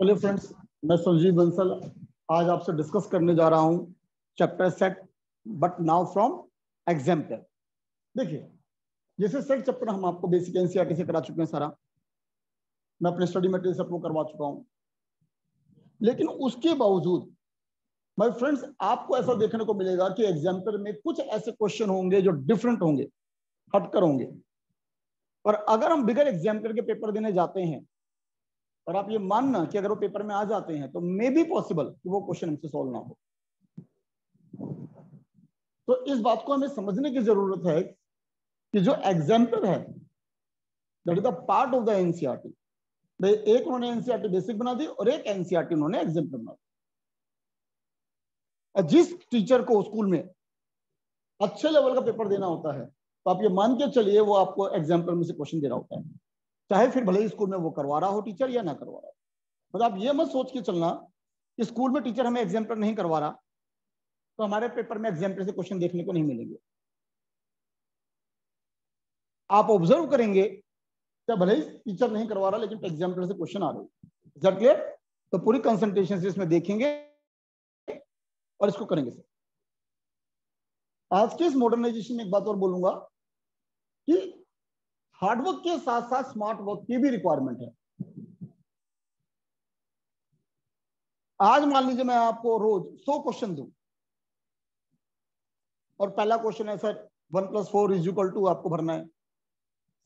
Hello friends मैं संजीव बंसल आज आपसे डिस्कस करने जा रहा हूँ chapter set but now from example देखिए, जैसे सेट चैप्टर हम आपको बेसिक एनसीईआरटी से करा चुके हैं सारा। मैं अपने स्टडी मटेरियल से आपको करवा चुका हूँ। लेकिन उसके बावजूद माय फ्रेंड्स आपको ऐसा देखने को मिलेगा कि एग्ज़ाम्पल में कुछ ऐसे क्वेश्चन होंगे जो डिफरेंट होंगे हटकर होंगे। और अगर हम बिगर एग्ज़ाम्पल के पेपर देने जाते हैं और आप ये मानना कि अगर वो पेपर में आ जाते हैं तो मे बी पॉसिबल कि वो क्वेश्चन हमसे सॉल्व ना हो। तो इस बात को हमें समझने की ज़रूरत है कि जो एग्ज़ाम्पल है that is the part of the NCERT एक उन्होंने एनसीआरटी बेसिक बना दी और एक एनसीआरटी उन्होंने एग्ज़ाम्पल बना दी। जिस टीचर को स्कूल में अच्छे लेवल का पेपर देना होता है तो आप ये मान के चलिए वो आपको एग्ज़ाम्पल में से क्वेश्चन दे रहा होता है। चाहे फिर भले ही स्कूल में वो करवा रहा हो टीचर या ना करवा रहा हो। मतलब आप ये मत सोच के चलना कि स्कूल में टीचर हमें एग्ज़ाम्पल नहीं करवा रहा तो हमारे पेपर में एग्ज़ाम्पल से क्वेश्चन देखने को नहीं मिलेंगे। आप ऑब्ज़र्व करेंगे क्या भले ही टीचर नहीं करवा रहा, लेकिन एग्ज़ाम्पल से क्वेश्चन आ रहे क्लियर तो पूरी कंसंट्रेशन से इसमें देखेंगे और इसको करेंगे सर आज के इस मॉडर्नाइजेशन में एक बात और बोलूँगा कि हार्डवर्क के साथ साथ स्मार्ट वर्क की भी रिक्वायरमेंट है। आज मान लीजिए मैं आपको रोज सौ क्वेश्चन दू। और पहला क्वेश्चन है sir one plus four is equal to आपको भरना है।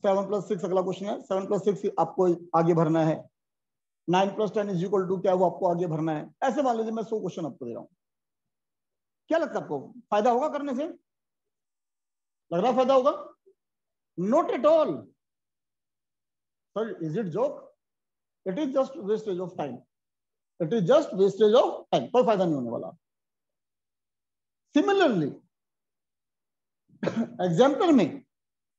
सेवन प्लस सिक्स अगला क्वेश्चन है। सेवन प्लस सिक्स आपको आगे भरना है। Nine plus ten is equal to क्या वो आपको आगे भरना है। ऐसे मान लीजिए मैं सौ क्वेश्चन आपको दे रहा हूँ। क्या लगता है आपको? फ़ायदा होगा करने से? लग रहा फ़ायदा होगा? Not at all sir is it joke it is just wastage of time it is just wastage of time कोई फ़ायदा नहीं होने वाला। सिमिलरली एग्ज़ाम्पल में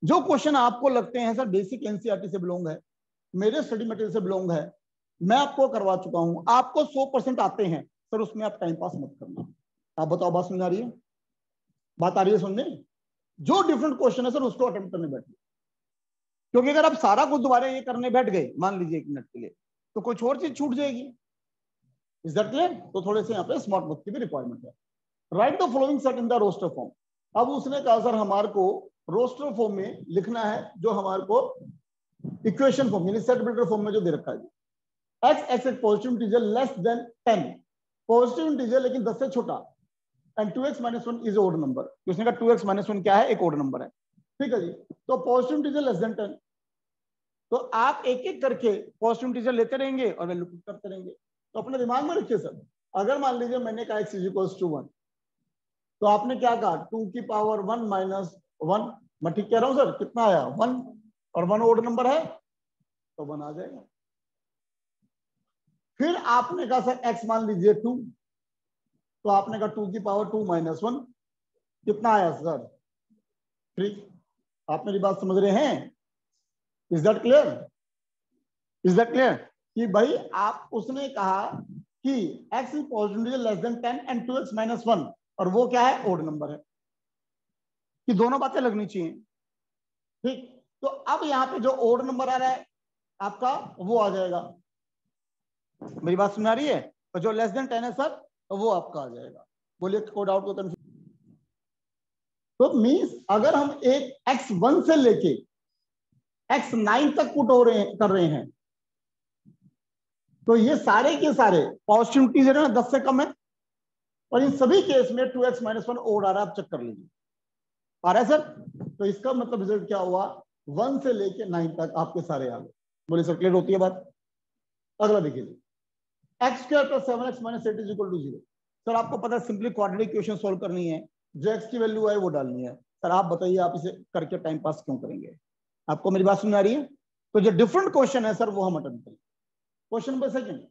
जो क्वेश्चन आपको लगते हैं सर बेसिक एनसीआरटी से बिलोंग है, मेरे स्टडी मटेरियल से बिलोंग है, मैं आपको करवा चुका हूँ, आपको 100 परसेंट आते हैं सर उसमें आप टाइम पास मत करना। आप बताओ, बात समझ आ रही है? बात आ रही है सुनने? जो डिफरेंट क्वेश्चन है, सर, उसको अटेम्प्ट करने बैठे क्योंकि अगर आप सारा कुछ दोबारा ये करने बैठ गए, मान लीजिए एक मिनट के लिए तो कुछ और चीज़ छूट जाएगी। इज़ दैट क्लियर तो थोड़े से यहाँ पे स्मार्ट वर्क की भी रिक्वायरमेंट है। Write the following set in the roster form अब उसने कहा, सर, हमारे को रोस्टर फॉर्म में लिखना है, जो हमारे को इक्वेशन फॉर्म यानी सेट बिल्डर फॉर्म में जो दे रखा है। एक्स एक्स एक positive integer less than ten positive integer लेकिन दस से छोटा। And two x minus one is odd number उसने कहा टू एक्स माइनस वन क्या है? एक ओड नंबर है। ठीक है जी? तो positive integer less than ten तो आप एक एक करके पॉजिटिव इंटीजर लेते रहेंगे और वैल्यू पुट करते रहेंगे। तो अपने दिमाग में रखिए सर। अगर मान लीजिए मैंने कहा x is equals to one तो आपने क्या कहा? टू की पावर वन माइनस वन मैं ठीक कह रहा हूँ सर, कितना आया? वन और वन ओड नंबर है तो वन आ जाएगा। फिर आपने कहा सर एक्स मान लीजिए टू तो आपने कहा टू की पावर टू माइनस वन, कितना आया सर? थ्री आप मेरी बात समझ रहे हैं? Is that clear is that clear कि भाई, आप, उसने कहा कि x is positive less than ten and two x minus one और वो क्या है? ओड नंबर है। कि दोनों बातें लगनी चाहिए। ठीक तो अब यहाँ पे जो ओड नंबर आ रहा है, आपका वो आ जाएगा। मेरी बात सुन रही है? और जो लेस देन टेन है, सर तो वो आपका आ जाएगा। बोलिए कोड आउट को कंफ्यूज तो मीन्स अगर हम एक एक्स वन से लेके एक्स नाइन तक पुट हो रहे कर रहे हैं तो ये सारे के सारे पॉजिटिविटी जो है दस से कम है। और इन सभी केस में two x minus one odd आ रहा है, आप चेक कर लीजिए। आ रहा है सर तो इसका मतलब रिज़ल्ट क्या हुआ? वन से लेके नाइन तक आपके सारे आ गए। बोले सर क्लियर होती है बात? अगला देखिए। X square plus seven x minus eight is equal to zero sir आपको पता है सिंपली क्वाड्रेटिक इक्वेशन सोल्व करनी है। जो एक्स की वैल्यू है, वो डालनी है। सर आप बताइए, आप इसे करके टाइम पास क्यों करेंगे? आपको मेरी बात सुन आ रही है? तो जो डिफरेंट क्वेश्चन है सर वो हम अटेंड करें। Question number second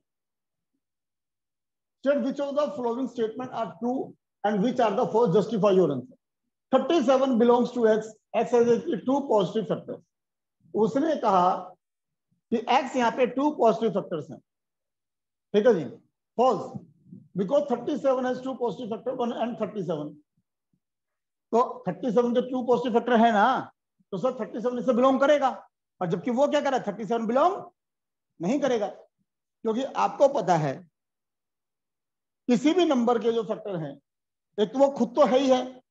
state which of the following statement are true and which are the false justify your answer 37 belongs to x. X has two positive factors. उसने कहा कि x यहाँ पे to positive factors हैं। ठीक है जी? False because 37 has two positive factor one and 37 तो 37 जो टू पॉजिटिव फैक्टर है ना? तो सर 37 इससे बिलोंग करेगा। और जबकि वो क्या कर रहा है 37 बिलोंग नहीं करेगा। क्योंकि आपको पता है, किसी भी नंबर के जो फैक्टर हैं, एक तो वो खुद तो है ही है,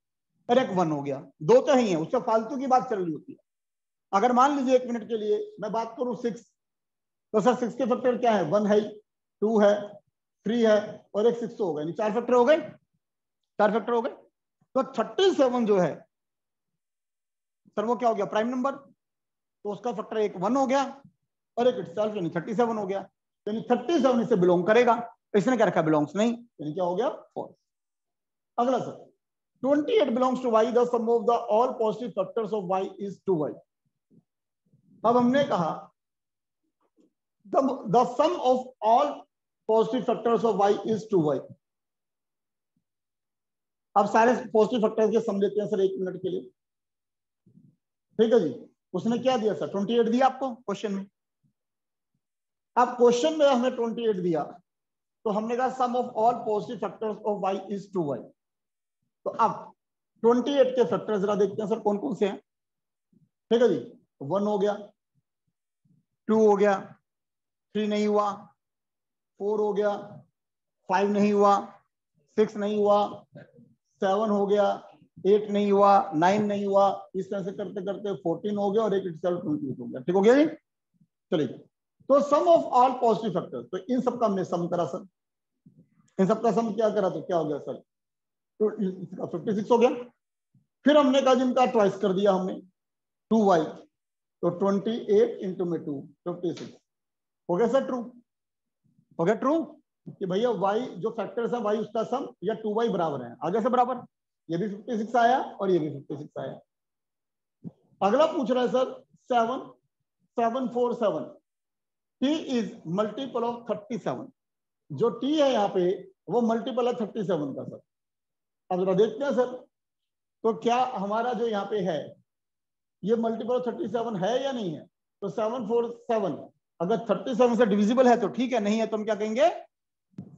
और एक वन हो गया। दो तो ही है उससे फालतू की बात चल रही होती है। अगर मान लीजिए एक मिनट के लिए मैं बात करूँ सिक्स तो सर सिक्स के फैक्टर क्या है? वन है। टू है थ्री है और एक सिक्स हो गए। चार फैक्टर हो गए। चार फैक्टर हो गए। तो थर्टी सेवन जो है सर वो क्या हो गया? प्राइम नंबर तो उसका फैक्टर एक वन हो गया और एक इटसेल्फ यानी थर्टी सेवन हो गया। यानी थर्टी सेवन इसे बिलोंग करेगा। इसने क्या रखा? बिलोंग्स नहीं। यानी क्या हो गया? फोर अगला sir. 28 belongs to y the sum of the all positive factors of y is 2y अब हमने कहा the, the sum of positive factors of y is 2y अब सारे पॉजिटिव फैक्टर्स के सम लेते हैं सर एक मिनट के लिए। ठीक है जी? उसने क्या दिया सर? 28 दिया आपको क्वेश्चन में? अब क्वेश्चन में हमें 28 दिया। तो हमने कहा sum of all positive factors of y is two y तो अब 28 के फैक्टर जरा देखते हैं सर कौन कौन से हैं। ठीक है जी? वन हो गया टू हो गया थ्री नहीं हुआ फोर हो गया फाइव नहीं हुआ सिक्स नहीं हुआ सेवन हो गया एट नहीं हुआ नाइन नहीं हुआ, इस तरह से करते करते फोर्टीन हो गया और एक ट्वेंटी हो गया। ठीक हो गया जी? चलिए तो sum of all positive factor तो इन सबका हमने सम करा सर इन सबका सम क्या करा तो क्या हो गया सर तो इसका फिफ्टी सिक्स हो गया। फिर हमने कहा जिनका ट्वाइस कर दिया हमने टू वाई तो ट्वेंटी एट इंटू में टू फिफ्टी सिक्स हो गया सर ट्रू गया ट्रू कि भैया वाई जो फैक्टर्स है वाई उसका सम या टू वाई बराबर है। आगे से बराबर? ये भी 56 आया और ये भी 56 आया। अगला पूछ रहा है sir seven seven four seven t is multiple of thirty seven जो टी है यहाँ पे, वो मल्टीपल है थर्टी सेवन का सर अब जरा देखते हैं सर। तो क्या हमारा जो यहाँ पे है, ये मल्टीपल ऑफ़ थर्टी सेवन है या नहीं है? तो सेवन फोर सेवन अगर थर्टी सेवन से डिविजिबल है तो ठीक है, नहीं है तो हम क्या कहेंगे?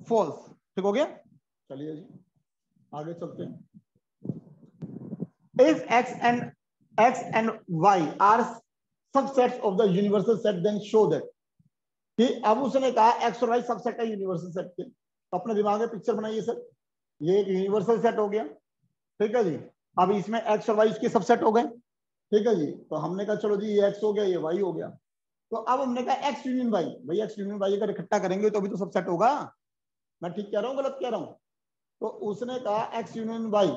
फॉल्स ठीक हो गया? चलिए जी, आगे चलते हैं। If x and x and y are subsets of the universal set, then show that. कि अब उसने कहा x और y सबसेट है यूनिवर्सल सेट के। तो अपने दिमाग में पिक्चर बनाइए सर। ये एक यूनिवर्सल सेट हो गया। ठीक है जी? अब इसमें x और y इसके सबसेट हो गए। ठीक है जी? तो हमने कहा, चलो जी, ये x हो गया, ये y हो गया। तो अब हमने कहा एक्स यूनियन वाई भाई एक्स यूनियन y अगर इकट्ठा करेंगे तो अभी तो सबसेट होगा। मैं ठीक कह रहा हूँ, गलत कह रहा हूँ? तो उसने कहा एक्स यूनियन वाई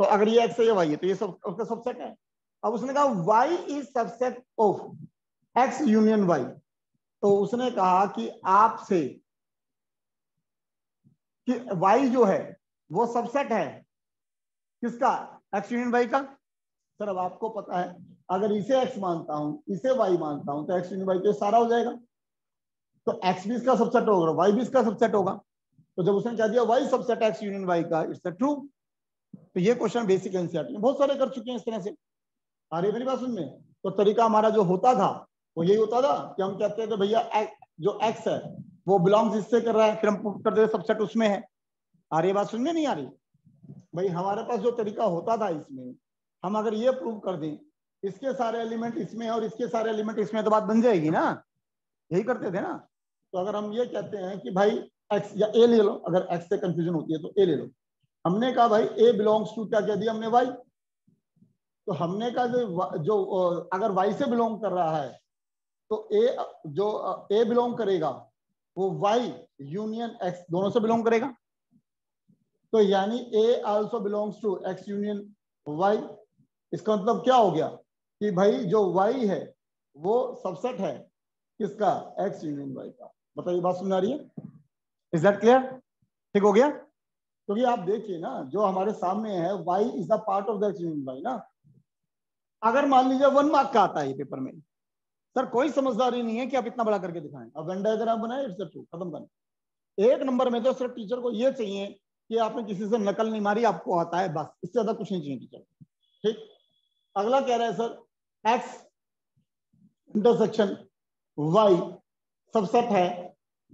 तो अगर ये एक्स है, ये वाई है तो ये सब, उसका सबसेट है। अब उसने कहा y is subset of x union y तो उसने कहा कि आपसे, कि वाई जो है, वो सबसेट है। किसका? एक्स यूनियन वाई का? सर, अब आपको पता है अगर इसे एक्स मानता हूँ, इसे वाई मानता हूँ तो एक्स यूनियन वाई तो सारा हो जाएगा। तो एक्स भी इसका सबसेट होगा वाई भी इसका सबसेट होगा। तो जब उसने कह दिया y subset x union y का इट्स ट्रू तो ये क्वेश्चन बेसिक एनसीआरटी में बहुत सारे कर चुके हैं इस तरह से। आ रही मेरी बात सुनने? तो तरीका हमारा जो होता था, वो यही होता था कि हम कहते हैं भैया जो एक्स है, वो बिलोंग्स इससे कर रहा है, फिर हम प्रूव कर देते सबसेट उसमें है। आ रही बात सुनने? नहीं आ रही। भाई, हमारे पास जो तरीका होता था इसमें, हम अगर ये प्रूव कर दें इसके सारे एलिमेंट इसमें और इसके सारे एलिमेंट इसमें तो बात बन जाएगी ना। यही करते थे ना। तो अगर हम ये कहते हैं कि भाई एक्स या ए ले लो, अगर एक्स से कंफ्यूजन होती है तो ए ले लो। हमने कहा भाई ए बिलोंग्स टू क्या कह दिया हमने वाई तो हमने कहा जो जो अगर वाई से बिलोंग कर रहा है तो ए जो ए बिलोंग करेगा, वो वाई यूनियन एक्स दोनों से बिलोंग करेगा। तो यानी a also belongs to x union y इसका मतलब क्या हो गया? कि भाई जो वाई है, वो सबसेट है किसका? एक्स यूनियन वाई का। बताइए बात सुन रही है? इज़ दैट क्लियर ठीक हो गया? क्योंकि आप देखिए ना, जो हमारे सामने है y is the part of the y ना। अगर मान लीजिए वन मार्क का आता है पेपर में। सर, कोई समझदारी नहीं है कि आप इतना बड़ा करके दिखाएँ। अब वेन डायग्राम बनाए इट्स ट्रू खत्म करना एक नंबर में तो सिर्फ़ टीचर को ये चाहिए कि आपने किसी से नकल नहीं मारी, आपको आता है बस। इससे ज़्यादा कुछ नहीं चाहिए टीचर ठीक? अगला कह रहा है, sir x intersection y subset है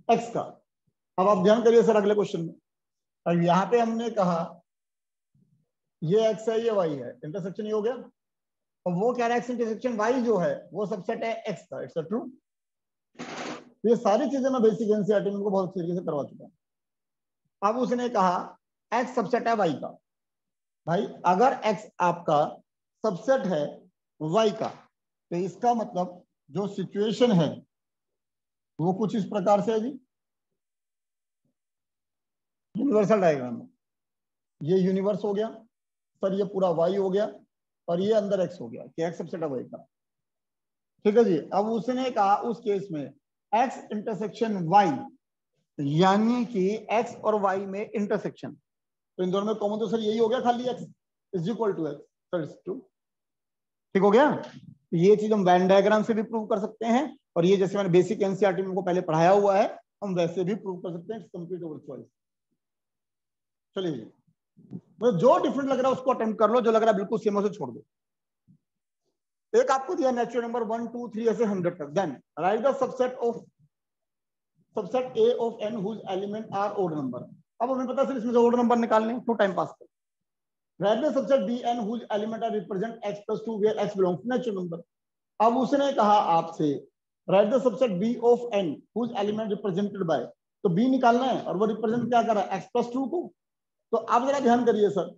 एक्स का। अब आप ध्यान करिए सर अगले क्वेश्चन में। अब यहाँ पे हमने कहा, ये एक्स है, ये वाई है। इंटरसेक्शन ये हो गया। और वो कह रहा एक्स इंटरसेक्शन वाई जो है, वो सबसेट है एक्स का। इट्स ट्रू ये सारी चीज़ें मैं बेसिक एनसीआरटी में बहुत तरीके से करवा चुका हूँ। अब उसने कहा एक्स सबसेट है वाई का। भाई, अगर एक्स आपका सबसेट है वाई का। तो इसका मतलब जो सिचुएशन है, वो कुछ इस प्रकार से है जी। यूनिवर्सल डायग्राम ये यूनिवर्स हो गया सर ये पूरा वाई हो गया और ये अंदर एक्स हो गया, कि एक्स सबसेट वाई का ठीक है जी? अब उसने कहा, उस केस में एक्स इंटरसेक्शन वाई यानी कि एक्स और वाई में इंटरसेक्शन तो इन दोनों में कॉमन तो सर यही हो गया, खाली x is equal to x sir is to ठीक हो गया? तो ये चीज़ हम वैन डायग्राम से भी प्रूव कर सकते हैं और ये जैसे मैंने बेसिक एनसीआरटी में को पहले पढ़ाया हुआ है, हम वैसे भी प्रूव कर सकते हैं कंप्लीट ओवर चॉइस चलिए तो जो डिफरेंट लग रहा है उसको अटेम्प्ट कर लो, जो लग रहा है बिल्कुल सेम से छोड़ दो। एक आपको दिया natural number one two three ऐसे हंड्रेड तक। Then write the subset of subset A of N whose element are odd number अब हमें पता है इसमें से ओड नंबर निकालने टू टाइम पास कर। The subset B N element are represent x plus two where x belongs natural number अब उसने कहा आपसे write the subset B of N element represented by तो बी निकालना है और वो रिप्रेजेंट क्या कर रहा है? एक्स प्लस टू को। तो आप जरा ध्यान करिए सर।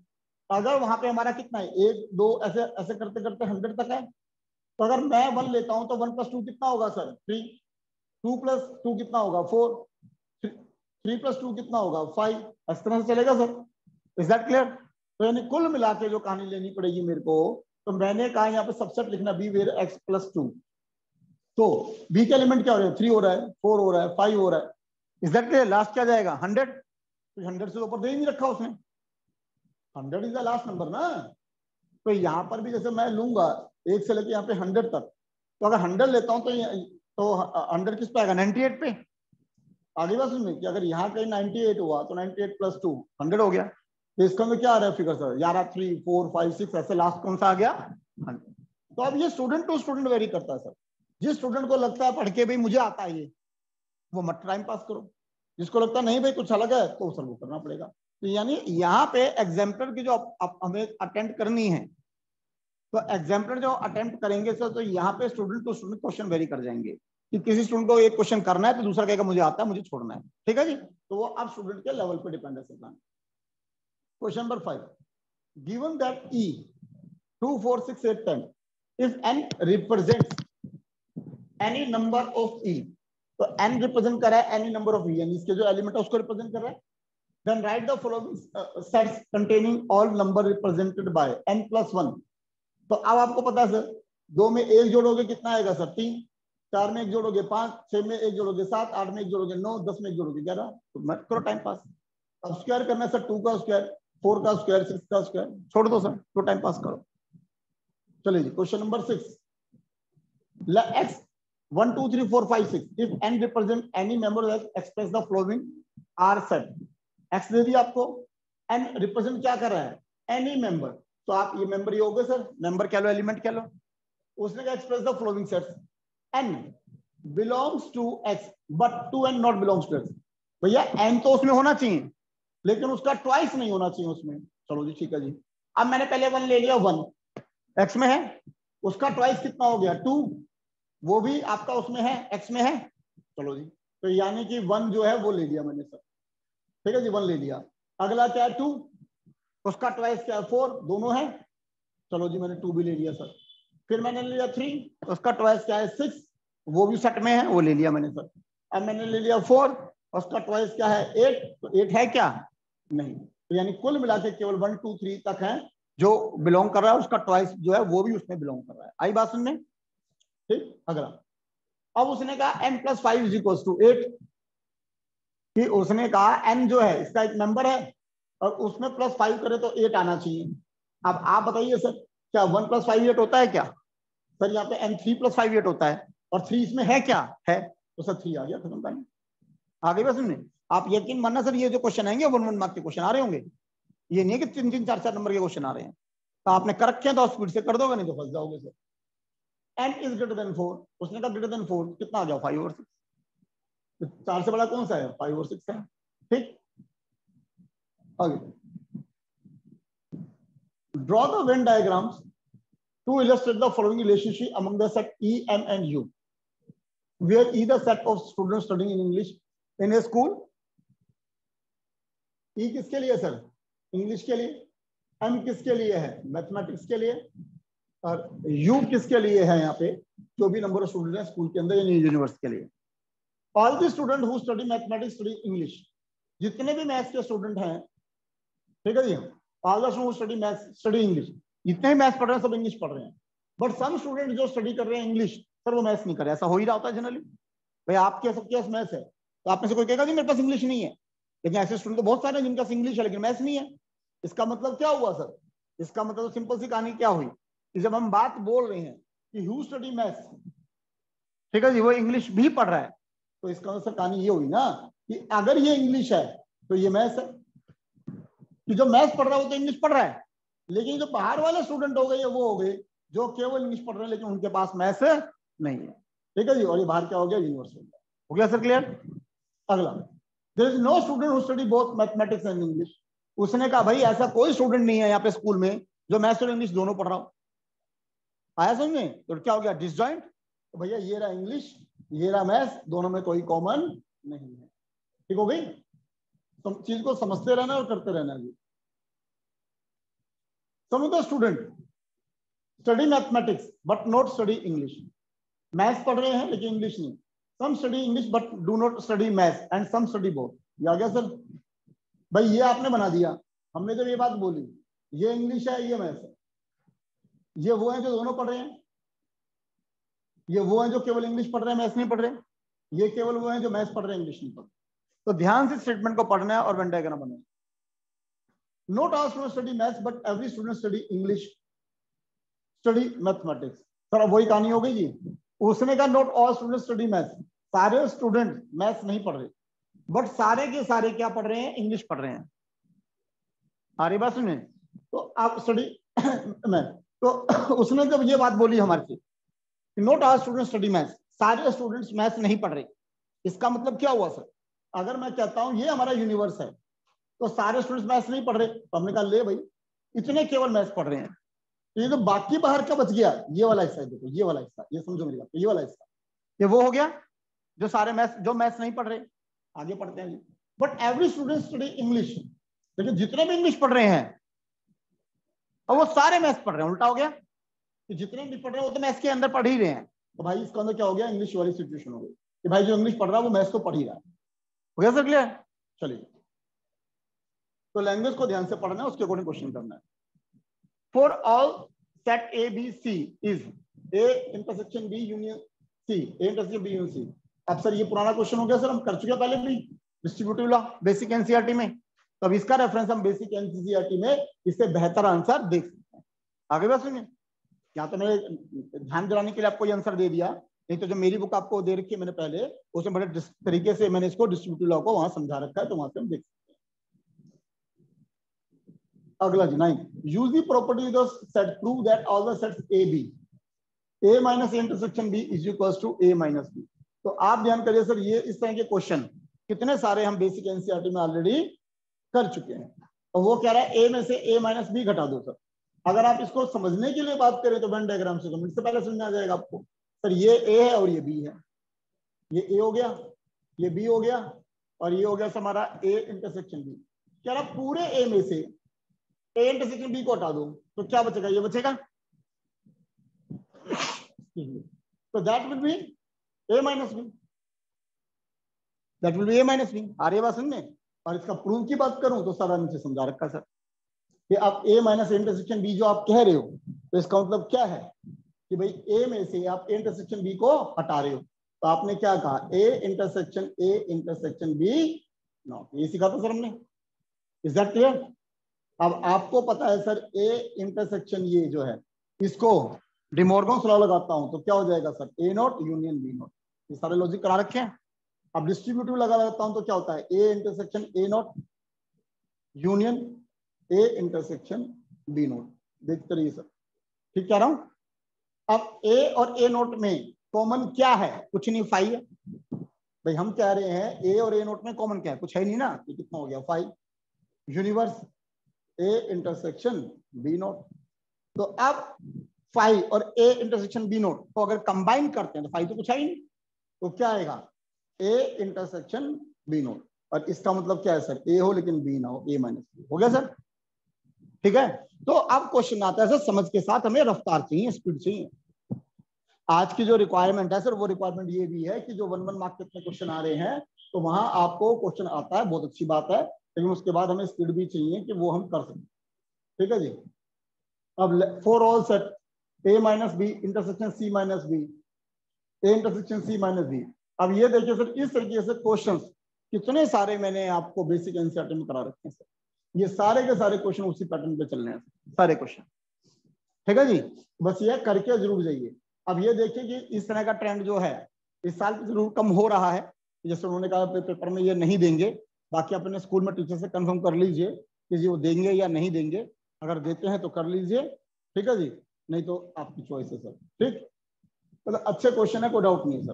अगर वहाँ पे हमारा कितना है? एक, दो, ऐसे ऐसे करते करते हंड्रेड तक है। तो अगर मैं वन लेता हूँ तो वन प्लस टू कितना होगा sir? Three two plus two कितना होगा? फोर थ्री प्लस टू कितना होगा? फाइव इस तरह से चलेगा सर। इज़ दैट क्लियर तो यानी कुल मिला के जो कहानी लेनी पड़ेगी मेरे को तो मैंने कहा यहाँ पे सबसेट लिखना B where x plus two तो बी का एलिमेंट क्या हो रहा है? थ्री हो रहा है फोर हो रहा है फाइव हो रहा है. इज़ दैट क्लियर लास्ट क्या जाएगा? हंड्रेड तो हंड्रेड से ऊपर दे ही नहीं रखा उसने. Hundred is the last number ना? तो यहाँ पर भी जैसे मैं लूँगा, एक से लेके यहाँ पे हंड्रेड तक. तो अगर हंड्रेड लेता हूँ तो तो हंड्रेड किस पे आएगा? नाइनटी एट पे. आगे बात सुनिए कि अगर यहाँ कहीं नाइनटी एट हुआ तो ninety eight plus two hundred हो गया. तो इसका में क्या आ रहा है फिगर सर ग्यारह थ्री फोर फाइव सिक्स ऐसे लास्ट कौन सा आ गया? तो अब ये स्टूडेंट टू स्टूडेंट वेरी करता है सर जिस स्टूडेंट को लगता है पढ़ के भाई मुझे आता है ये वो मत टाइम पास करो। जिसको लगता है नहीं भाई कुछ अलग है तो सर वो करना पड़ेगा। तो यानी यहाँ पे एग्जाम्पलर की जो आप, आप हमें अटेंड करनी है तो एग्जाम्पलर जो अटेम्प्ट करेंगे सर तो यहाँ पे student to student question vary कर जाएँगे। कि किसी स्टूडेंट को एक क्वेश्चन करना है तो दूसरा कहेगा मुझे आता है मुझे छोड़ना है। ठीक है जी? तो वो आप स्टूडेंट के लेवल पे डिपेंड है question number five given that E two four six eight ten if n represent any number of E तो एन रिप्रेजेंट कर रहा है एनी नंबर ऑफ़ ई यानी इसके जो एलिमेंट है उसको रिप्रेजेंट कर रहा है। Then write the following uh, sets containing all number represented by n plus 1 तो अब आपको पता है सर दो में एक जोड़ोगे कितना आएगा सर तीन। चार में एक जोड़ोगे पाँच छह में एक जोड़ोगे सात आठ में एक जोड़ोगे नौ दस में एक जोड़ोगे ग्यारह। तो मत करो टाइम पास अब स्क्वायर करना है सर टू का स्क्वायर फोर का स्क्वायर सिक्स का स्क्वायर छोड़ दो सर तो टाइम पास करो। चलिए जी question number six x one two three four five six if n represent any member express the following are set x दे दिया आपको। एन रिप्रेजेंट क्या कर रहा है? एनी मेंबर तो आप ये मेंबर ये हो गए सर मेंबर क्या लो एलिमेंट क्या लो। उसने कहा express the following sets n belongs to x but two n not belongs to x भैया एन तो उसमें होना चाहिए। लेकिन उसका ट्वाइस नहीं होना चाहिए उसमें। चलो जी, ठीक है जी। अब मैंने पहले वन ले लिया वन एक्स में है, उसका ट्वाइस कितना हो गया? टू वो भी आपका उसमें है एक्स में है। चलो जी। तो यानी कि वन जो है, वो ले लिया मैंने सर ठीक है जी वन ले लिया। अगला क्या है? टू उसका ट्वाइस क्या है? फोर दोनों है। चलो जी, मैंने टू भी ले लिया सर फिर मैंने ले लिया थ्री उसका ट्वाइस क्या है? सिक्स वो भी सेट में है, वो ले लिया मैंने सर अब मैंने ले लिया फोर उसका ट्वाइस क्या है? एट तो एट है क्या? नहीं। तो यानी कुल मिला के केवल वन टू थ्री तक है, जो बिलोंग कर रहा है, उसका ट्वाइस जो है, वो भी उसमें बिलोंग कर रहा है। आई बात सुनने? ठीक? अगला। अब उसने कहा n plus five is equal to eight कि उसने कहा एन जो है, इसका एक नंबर है, और उसमें प्लस फाइव करे तो एट आना चाहिए। अब आप बताइए सर, क्या वन प्लस फाइव एट होता है क्या? सर, यहाँ पे n three plus five eight होता है, और थ्री इसमें है क्या? है। तो सर थ्री आ गया, खत्म करने। आगे बस सुनने? आप यकीन मानना सर ये जो क्वेश्चन आएँगे वन वन मार्क के क्वेश्चन आ रहे होंगे। ये नहीं है कि तीन तीन चार चार नंबर के क्वेश्चन आ रहे हैं। तो आपने कर रखे तो स्पीड से कर दोगे नहीं तो फंस जाओगे sir. N is greater than four उसने कहा ग्रेटर देन फोर कितना आ गया फाइव और सिक्स चार से बड़ा कौन सा है? फाइव और सिक्स है। ठीक? आगे। Draw the Venn diagrams to illustrate the following relationship among the set E, M and U. where either set of students studying in English in a school. E किसके लिए, सर? इंग्लिश के लिए? M किसके लिए है? Mathematics के लिए? और यू किसके लिए है यहाँ पे? जो भी नंबर ऑफ़ स्टूडेंट है स्कूल के अंदर, यानी यूनिवर्सिटी के लिए। All the student who study mathematics study English जितने भी मैथ्स के स्टूडेंट हैं, ठीक है जी? All the study maths study English जितने भी मैथ्स पढ़ रहे हैं, सब इंग्लिश पढ़ रहे हैं। बट सम स्टूडेंट जो स्टडी कर रहे हैं इंग्लिश सर वो मैथ्स नहीं कर रहे। ऐसा हो ही रहा होता है जनरली भाई आपके सबके पास मैथ्स है। तो आप में से कोई कहेगा, जी, मेरे पास इंग्लिश नहीं है। लेकिन ऐसे स्टूडेंट तो बहुत सारे हैं जिनके इंग्लिश है, लेकिन मैथ्स नहीं है। इसका मतलब क्या हुआ सर इसका मतलब सिंपल सी कहानी क्या हुई? कि जब हम बात बोल रहे हैं कि हु स्टडी मैथ्स ठीक है जी, वो इंग्लिश भी पढ़ रहा है। तो इसका मतलब कहानी ये हुई ना कि अगर ये इंग्लिश है तो ये मैथ्स है। कि जो मैथ्स पढ़ रहा है, वो तो इंग्लिश पढ़ रहा है। लेकिन जो बाहर वाले स्टूडेंट हो गए वो हो गए, जो केवल इंग्लिश पढ़ रहे हैं, लेकिन उनके पास मैथ्स नहीं है। ठीक है जी, और ये बाहर क्या हो गया? यूनिवर्सिटी हो गया। सर क्लियर अगला। There is no student who study both mathematics and English उसने कहा, भाई, ऐसा कोई स्टूडेंट नहीं है यहाँ पे स्कूल में जो मैथ्स और इंग्लिश दोनों पढ़ रहा हो। आया समझ में? तो क्या हो गया? डिसजॉइंट तो भैया, ये रहा इंग्लिश ये रहा मैथ्स दोनों में कोई कॉमन नहीं है। ठीक हो गई? तो चीज़ को समझते रहना और करते रहना जी। of the student, study mathematics, but not study english maths पढ़ रहे हैं, लेकिन इंग्लिश नहीं। Some study English but do not study maths and some study both ये आ गया सर। भाई ये आपने बना दिया। हमने जब ये बात बोली। ये इंग्लिश है ये मैथ है। ये वो हैं जो दोनों पढ़ रहे हैं। ये वो है जो केवल इंग्लिश पढ़ रहे हैं मैथ्स नहीं पढ़ रहे। ये केवल वो है जो मैथ्स पढ़ रहे हैं इंग्लिश नहीं पढ़ रहे। तो ध्यान से स्टेटमेंट को पढ़ना है और वेन डायग्राम बनाना Not all students study maths, but every student study English, study mathematics. Sir अब वही कहानी हो गई जी। उसने कहा not all student study maths सारे स्टूडेंट मैथ्स नहीं पढ़ रहे। बट सारे के सारे क्या पढ़ रहे हैं? इंग्लिश पढ़ रहे हैं। रही बात सुने तो आप स्टडी मैं तो उसने जब ये बात बोली हमारे से not all student study maths सारे स्टूडेंट्स मैथ्स नहीं पढ़ रहे। इसका मतलब क्या हुआ सर अगर मैं कहता हूँ, ये हमारा यूनिवर्स है तो सारे स्टूडेंट्स मैथ्स नहीं पढ़ रहे। तो हमने कहा, ले भाई, इतने केवल मैथ्स पढ़ रहे हैं। तो ये तो बाकी बाहर का बच गया। ये वाला हिस्सा देखो, ये वाला हिस्सा, ये समझो मेरी बात, ये वाला हिस्सा। ये वो हो गया जो सारे मैथ्स, जो मैथ्स नहीं पढ़ रहे, आगे पढ़ते हैं। But every student study English लेकिन जितने भी इंग्लिश पढ़ रहे हैं, और वो सारे मैथ्स पढ़ रहे हैं, उल्टा हो गया। कि जितने इंग्लिश पढ़ रहे हैं, वो तो मैथ्स के अंदर पढ़ ही रहे हैं। तो भाई, इसका अंदर क्या हो गया? इंग्लिश वाली सिचुएशन हो गई। कि भाई, जो इंग्लिश पढ़ रहा है, वो मैथ्स तो पढ़ ही रहा है। हो गया सर क्लियर चलिए। तो लैंग्वेज को ध्यान से पढ़ना है, उसके अकॉर्डिंग क्वेश्चन करना है। Set A B C is A intersection B union C A intersection B union C अब सर, ये पुराना क्वेश्चन हो गया सर, हम कर चुके पहले भी डिस्ट्रीब्यूटिव लॉ बेसिक एनसीआरटी में। तब इसका रेफरेंस हम बेसिक एनसीआरटी में इससे बेहतर आंसर देख सकते हैं। आगे बात सुनिए। यहाँ तो मैंने ध्यान दिलाने के लिए आपको ये आंसर दे दिया। नहीं तो जो मेरी बुक आपको दे रखी है मैंने पहले, उसमें बड़े तरीके से मैंने इसको डिस्ट्रीब्यूटिव लॉ को वहाँ समझा रखा है तो वहाँ से हम देख अगला जी, nine. Use the property of set prove that all the sets A B A minus A intersection B is equal to A minus B तो आप ध्यान करिए सर, ये इस तरह के क्वेश्चन कितने सारे हम बेसिक एनसीआरटी में ऑलरेडी कर चुके हैं। और वो कह रहा है ए में से ए माइनस बी घटा दो सर। अगर आप इसको समझने के लिए बात करें तो वन डायग्राम से तो से पहले समझ आ जाएगा आपको। सर, ये ए है और ये बी है। ये ए हो गया, ये बी हो गया और ये हो गया हमारा ए इंटरसेक्शन बी कह रहा पूरे ए में से ए इंटरसेक्शन बी को हटा दो। तो क्या बचेगा? ये बचेगा? तो that will be A minus B that will be A minus B आ रही बात समझ और इसका प्रूफ की बात करूँ तो सर नीचे समझा रखा सर कि आप ए माइनस इंटरसेक्शन बी जो आप कह रहे हो तो इसका मतलब क्या है? कि भाई ए में से आप इंटरसेक्शन बी को हटा रहे हो। तो आपने क्या कहा? A intersection A intersection B not ये सीखा था सर हमने। इज़ दैट क्लियर अब आपको पता है सर ए इंटरसेक्शन ये जो है, इसको डिमोर्गन लॉ लगाता हूँ तो क्या हो जाएगा sir? A not union B not ये सारे लॉजिक करा रखे हैं। अब डिस्ट्रीब्यूटिव लगा लेता हूँ तो क्या होता है? A intersection A not union A intersection B not देखते रहिए सर। ठीक कह रहा हूँ? अब ए और ए नोट में कॉमन क्या है? कुछ नहीं फाइव है। भाई, हम कह रहे हैं ए और ए नोट में कॉमन क्या है? कुछ है नहीं ना? ये कितना हो गया? Five universe A intersection B not तो अब फाइव और ए इंटरसेक्शन बी नोट को अगर कंबाइन करते हैं तो फाइव तो कुछ है ही नहीं। तो क्या आएगा? ए इंटरसेक्शन बी नोट और इसका मतलब क्या है सर ए हो लेकिन बी ना हो ए माइनस बी हो। गया सर ठीक है? तो अब क्वेश्चन आता है सर समझ के साथ हमें रफ्तार चाहिए स्पीड चाहिए। आज की जो रिक्वायरमेंट है सर वो रिक्वायरमेंट ये भी है कि जो वन वन मार्क के क्वेश्चन आ रहे हैं तो वहाँ आपको क्वेश्चन आता है, बहुत अच्छी बात है। लेकिन उसके बाद हमें स्पीड भी चाहिए कि वो हम कर सकें। ठीक है जी? अब for all set A minus B intersection C minus B A intersection C minus B अब ये देखिए सर, इस तरीके से क्वेश्चंस कितने सारे मैंने आपको बेसिक एनसीआरटी में करा रखे हैं सर। ये सारे के सारे क्वेश्चन उसी पैटर्न पे चल रहे हैं सारे क्वेश्चन ठीक है जी? बस ये करके ज़रूर जाइए। अब ये देखिए कि इस तरह का ट्रेंड जो है, इस साल ज़रूर कम हो रहा है। जैसे उन्होंने कहा, पेपर में ये नहीं देंगे। बाकी अपने स्कूल में टीचर से कंफर्म कर लीजिए कि जी वो देंगे या नहीं देंगे। अगर देते हैं तो कर लीजिए। ठीक है जी? नहीं तो आपकी चॉइस है सर ठीक? मतलब अच्छे क्वेश्चन है, कोई डाउट नहीं है सर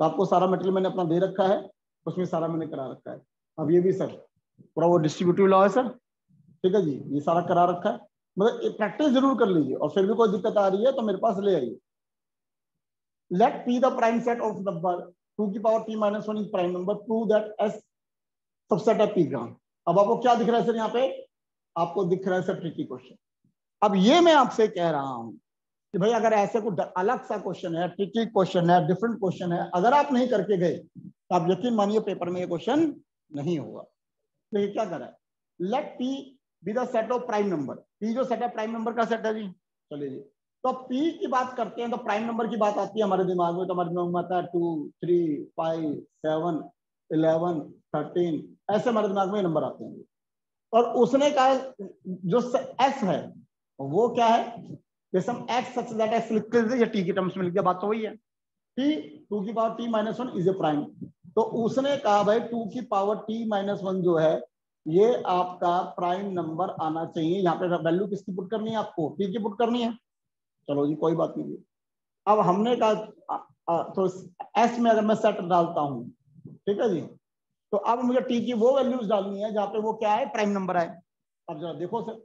तो आपको सारा मटेरियल मैंने अपना दे रखा है, उसमें सारा मैंने करा रखा है। अब ये भी सर पूरा वो डिस्ट्रीब्यूटिव लॉ है सर ठीक है जी? ये सारा करा रखा है। मतलब प्रैक्टिस ज़रूर कर लीजिए। और फिर भी कोई दिक्कत आ रही है तो मेरे पास ले आइए। Let P the prime set of number two की power t minus one is prime number prove that S subset है पी ग्राम अब आपको क्या दिख रहा है सर यहाँ पे? आपको दिख रहा है सर ट्रिकी क्वेश्चन अब ये मैं आपसे कह रहा हूँ कि भाई अगर ऐसे कुछ अलग सा क्वेश्चन है ट्रिकी क्वेश्चन है डिफरेंट क्वेश्चन है, अगर आप नहीं करके गए तो आप यकीन मानिए पेपर में ये क्वेश्चन नहीं होगा तो ये क्या कर है? Let P be set of prime number P जो सेट है प्राइम नंबर का सेट है जी। चलिए जी। तो पी की बात करते हैं तो प्राइम नंबर की बात आती है हमारे दिमाग में तो हमारे दिमाग में आता है two three five seven eleven thirteen ऐसे हमारे दिमाग में नंबर आते हैं। और उसने कहा जो एस है, वो क्या है? जैसे हम एक्स सच दैट एक्स लिखते थे, या टी की टर्म्स में लिख दिया बात तो वही है। टी टू की power T minus one is a prime तो उसने कहा, भाई टू की पावर टी माइनस वन जो है, ये आपका प्राइम नंबर आना चाहिए। यहाँ पे वैल्यू किसकी पुट करनी है? आपको टी की पुट करनी है। चलो जी, कोई बात नहीं। अब हमने कहा तो एस में अगर मैं सेट डालता हूँ, ठीक है जी? तो अब मुझे टी की वो वैल्यूज़ डालनी है, जहाँ पे वो क्या है? प्राइम नंबर है। अब जरा देखो सर,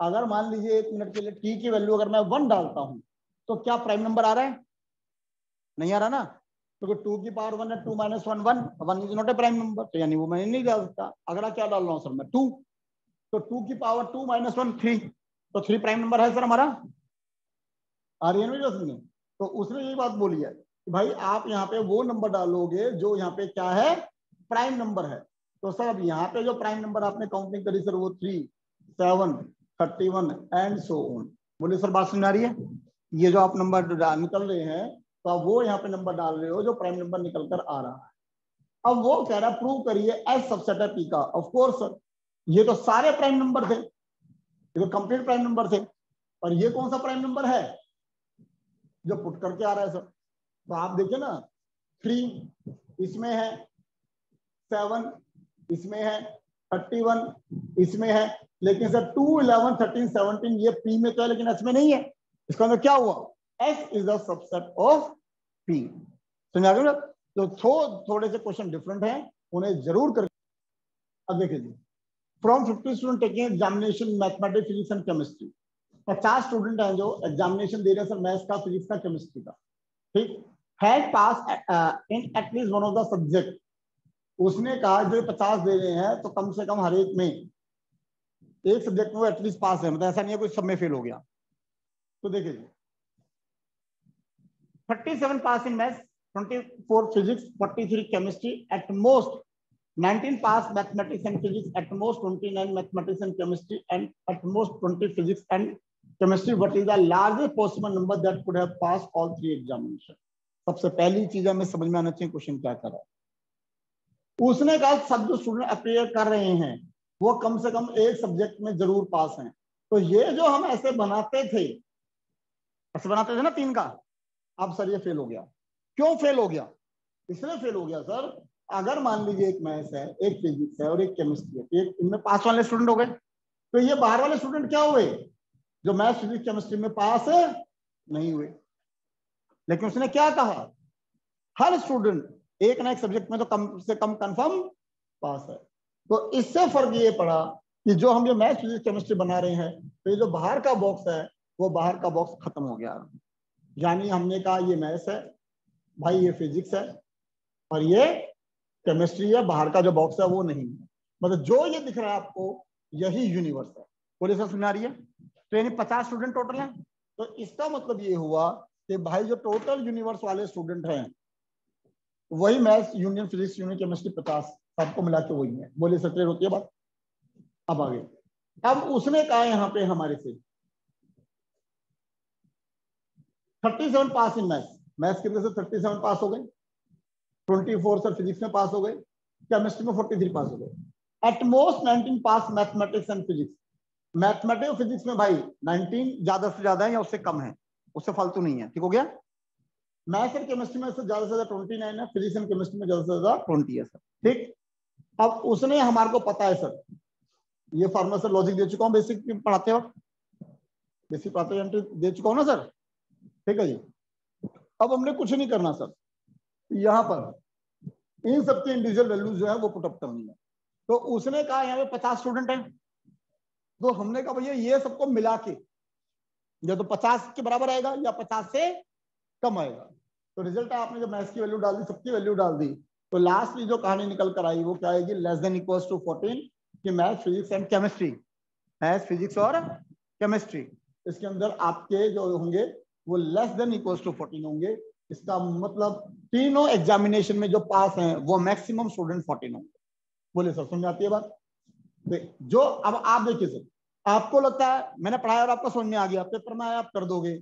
अगर मान लीजिए एक मिनट के लिए टी की वैल्यू अगर मैं वन डालता हूँ तो क्या प्राइम नंबर आ रहा है? नहीं आ रहा ना? क्योंकि तो टू की पावर वन है two minus one one one is not a prime number तो यानी वो मैंने नहीं डाल सकता। अगला क्या डाल रहा हूँ सर मैं? टू तो टू की power two minus one three तो थ्री प्राइम नंबर है सर हमारा। आ रही है तो उसने यही बात बोली है कि भाई आप यहाँ पे वो नंबर डालोगे जो यहाँ पे क्या है? प्राइम नंबर है। तो सर, अब यहाँ पे जो प्राइम नंबर आपने काउंटिंग करी सर, वो three seven thirty one and so on बोले सर, बात सुन रही है? ये जो आप नंबर निकल रहे हैं तो आप वो यहाँ पे नंबर डाल रहे हो जो प्राइम नंबर निकल कर आ रहा है। अब वो कह रहा है प्रूव करिए एस सबसेट है पी का। ऑफ़ कोर्स सर, ये तो सारे प्राइम नंबर थे। ये तो कंप्लीट प्राइम नंबर थे। और ये कौन सा प्राइम नंबर है? जो पुट करके आ रहा है, सर। तो आप देखिए ना थ्री इसमें है सेवन इसमें है थर्टी वन इसमें है लेकिन sir two eleven thirteen seventeen ये पी में तो है लेकिन एस में नहीं है। इसका अंदर क्या हुआ? S is the subset of P समझा गए तो थो, थोड़े से क्वेश्चन डिफरेंट हैं उन्हें ज़रूर कर अब देखिए from fifty student taking examination mathematics physics and chemistry पचास स्टूडेंट हैं जो एग्जामिनेशन दे रहे हैं सर मैथ्स का फिजिक्स का केमिस्ट्री का। ठीक? Had pass in at least one of the subject उसने कहा, जो पचास दे रहे हैं तो कम से कम हर एक में एक सब्जेक्ट में एटलीस्ट पास है। मतलब ऐसा नहीं है, कोई सब में फेल हो गया। तो देखिए जी। Thirty seven pass in math twenty four physics forty three chemistry at most nineteen pass mathematics and physics at most twenty nine mathematics and chemistry and at most twenty physics and chemistry what is the largest possible number that could have pass all three examination सबसे पहली चीज़ हमें समझ में आना चाहिए question क्या कर रहा है? उसने कहा सब जो स्टूडेंट अपेयर कर रहे हैं। वो कम से कम एक सब्जेक्ट में ज़रूर पास हैं। तो ये जो हम ऐसे बनाते थे, ऐसे बनाते थे ना तीन का, अब सर ये फेल हो गया। क्यों फेल हो गया? इसलिए फेल हो गया, सर। अगर मान लीजिए एक मैथ्स है, एक फिजिक्स है और एक केमिस्ट्री है, एक इनमें पास वाले स्टूडेंट हो गए। तो ये बाहर वाले स्टूडेंट क्या हुए? जो मैथ्स फिजिक्स केमिस्ट्री में पास नहीं हुए। लेकिन उसने क्या कहा? हर स्टूडेंट एक ना एक सब्जेक्ट में तो कम, से कम कंफर्म पास है। तो इससे फ़र्क ये पड़ा कि जो हम ये मैथ फिजिक्स केमिस्ट्री बना रहे हैं तो ये जो बाहर का बॉक्स है, वो बाहर का बॉक्स खत्म हो गया। यानी हमने कहा ये मैथ्स है, भाई ये फिजिक्स है, और ये केमिस्ट्री है, बाहर का जो बॉक्स है, वो नहीं है। मतलब जो ये दिख रहा है आपको, यही यूनिवर्स है। बोले सर, सुना रही है? तो यानी पचास स्टूडेंट टोटल है? तो इसका मतलब ये हुआ कि भाई जो टोटल यूनिवर्स वाले स्टूडेंट हैं वही maths union physics union chemistry पचास सबको मिला के वही है। बोले, सर क्लियर होती है बात? अब आगे। अब उसने कहा यहाँ पे हमारे से, thirty seven pass in maths. Maths के अंदर से? थर्टी सेवन पास हो गए। ट्वेंटी फोर सर फिजिक्स में पास हो गए। केमिस्ट्री में फोर्टी थ्री पास हो गए। At most nineteen pass mathematics and physics. Mathematics physics में भाई नाइनटीन ज़्यादा से ज़्यादा है या उससे कम है? उससे फालतू नहीं है। ठीक हो गया? मैथ्स एंड केमिस्ट्री में से ज़्यादा से ज़्यादा ट्वेंटी नाइन है फिजिक्स एंड केमिस्ट्री में ज़्यादा से ज़्यादा ट्वेंटी है सर ठीक? अब उसने हमारे को पता है सर ये फॉर्मुला सर लॉजिक दे चुका हूँ बेसिक पढ़ाते हो। बेसिक पढ़ाते दे चुका हूँ ना सर ठीक है जी। अब हमने कुछ नहीं करना सर यहाँ पर इन सबके इंडिविजुअल वैल्यूज़ जो है वो पुटअप करनी है। तो उसने कहा, यहाँ पे पचास स्टूडेंट है। तो हमने कहा, भैया, ये सबको मिला के या तो पचास के बराबर आएगा या पचास से कम आएगा। तो रिज़ल्ट आपने जब मैथ्स की वैल्यू डाल दी, सबकी वैल्यू डाल दी तो लास्ट में जो कहानी निकल कर आई, वो क्या आएगी? Less than equal to fourteen कि math physics and chemistry math physics और केमिस्ट्री इसके अंदर आपके जो होंगे, वो less than equal to fourteen होंगे। इसका मतलब तीनों एग्जामिनेशन में जो पास हैं, वो मैक्सिमम स्टूडेंट फोर्टीन होंगे। बोले, सर समझ आती है बात? जो, अब आप देखिए, सर, आपको लगता है, मैंने पढ़ाया और आपको समझ में आ गया पेपर में आया, आप कर दोगे